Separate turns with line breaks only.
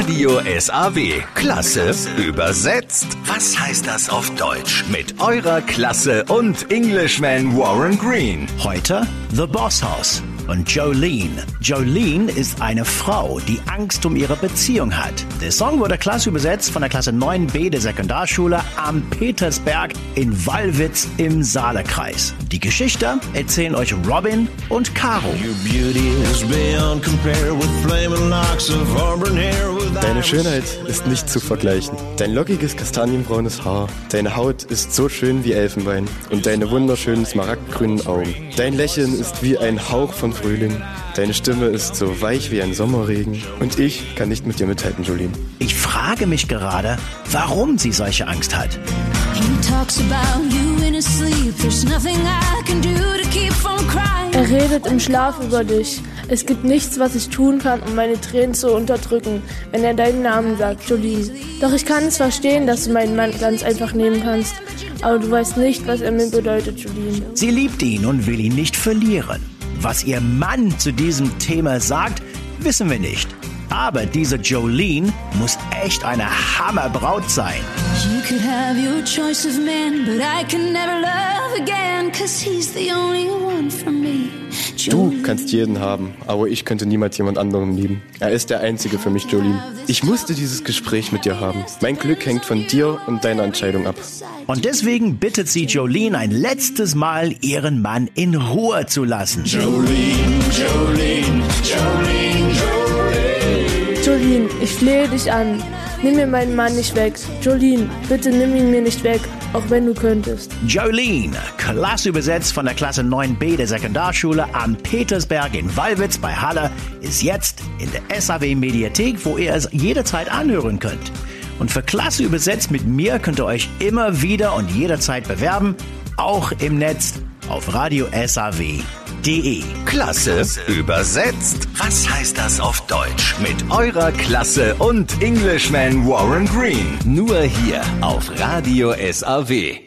Radio SAW. Klasse übersetzt. Was heißt das auf Deutsch? Mit eurer Klasse und Englishman Warren Green.
Heute The Boss House und Jolene. Jolene ist eine Frau, die Angst um ihre Beziehung hat. Der Song wurde klasse übersetzt von der Klasse 9b der Sekundarschule am Petersberg in Wallwitz im Saalekreis. Die Geschichte erzählen euch Robin und Caro.
Deine Schönheit ist nicht zu vergleichen. Dein lockiges kastanienbraunes Haar, deine Haut ist so schön wie Elfenbein und deine wunderschönen smaragdgrünen Augen. Dein Lächeln ist wie ein Hauch von Frühling. Deine Stimme ist so weich wie ein Sommerregen. Und ich kann nicht mit dir mithalten, Jolene.
Ich frage mich gerade, warum sie solche Angst hat.
Er redet im Schlaf über dich. Es gibt nichts, was ich tun kann, um meine Tränen zu unterdrücken, wenn er deinen Namen sagt, Jolene. Doch ich kann es verstehen, dass du meinen Mann ganz einfach nehmen kannst. Aber du weißt nicht, was er mir bedeutet, Jolene.
Sie liebt ihn und will ihn nicht verlieren. Was ihr Mann zu diesem Thema sagt, wissen wir nicht. Aber diese Jolene muss echt eine Hammerbraut sein.
You could have your choice of men, but I can never love again, cause he's the only one for me.
Du kannst jeden haben, aber ich könnte niemals jemand anderen lieben. Er ist der Einzige für mich, Jolene. Ich musste dieses Gespräch mit dir haben. Mein Glück hängt von dir und deiner Entscheidung ab.
Und deswegen bittet sie Jolene ein letztes Mal, ihren Mann in Ruhe zu lassen.
Jolene, ich flehe dich an. Nimm mir meinen Mann nicht weg. Jolene, bitte nimm ihn mir nicht weg, auch wenn du könntest.
Jolene, klasse übersetzt von der Klasse 9b der Sekundarschule am Petersberg in Wallwitz bei Halle, ist jetzt in der SAW Mediathek, wo ihr es jederzeit anhören könnt. Und für klasse übersetzt mit mir könnt ihr euch immer wieder und jederzeit bewerben, auch im Netz auf Radio SAW. De.
Klasse übersetzt. Was heißt das auf Deutsch? Mit eurer Klasse und Englishman Warren Green. Nur hier auf Radio SAW.